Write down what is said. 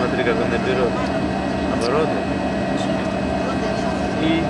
Смотри, как он наберет обороты. И